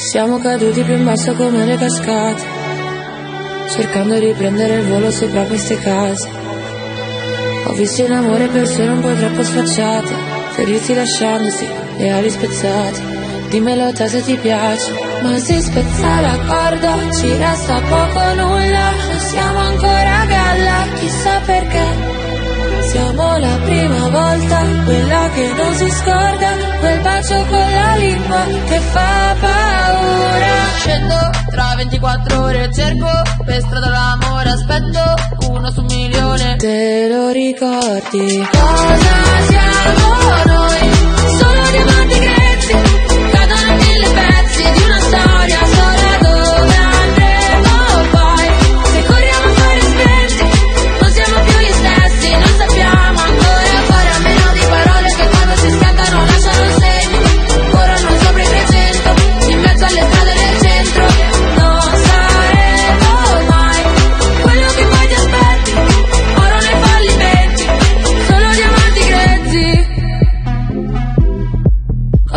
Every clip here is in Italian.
Siamo caduti più in basso come le cascate, cercando di prendere il volo sopra queste case. Ho visto in amore persone un po' troppo sfacciate, ferirsi lasciandosi le ali spezzate. Dimmelo te se ti piace, ma si spezza la corda, ci resta poco nulla, non siamo ancora a galla, chissà perché. Siamo la prima volta, quella che non si scorda, quel bacio con la lingua che fa 24 ore, cerco per strada l'amore, aspetto uno su un milione. Te lo ricordi? Cosa siamo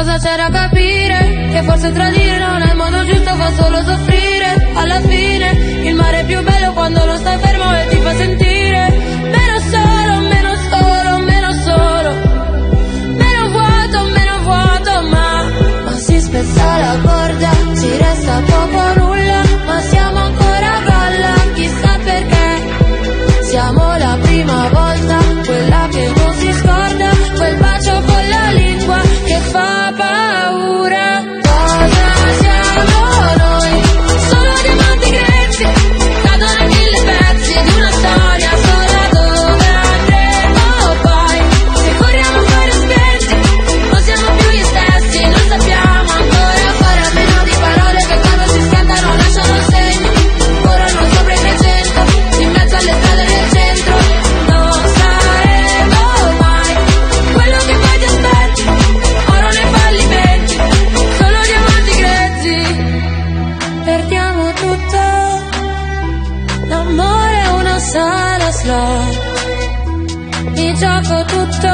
Cosa c'era a capire? Che forse tradire non è il modo giusto, fa solo soffrire. Alla fine il mare è più bello quando non stai fermo e ti fa sentire meno solo, meno solo, meno solo. Meno vuoto, meno vuoto, ma Ma si spezza la corda, ci resta poco nulla, ma siamo ancora a galla, chissà perché. Siamo la prima slot, mi gioco tutto,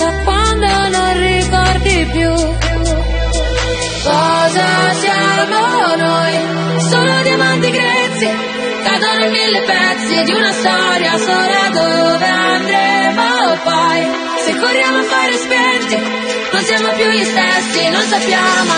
da quando non ricordi più. Cosa siamo noi? Solo diamanti grezzi, cadono in mille pezzi di una storia sola dove andremo poi. Se corriamo a fare spenti, non siamo più gli stessi, non sappiamo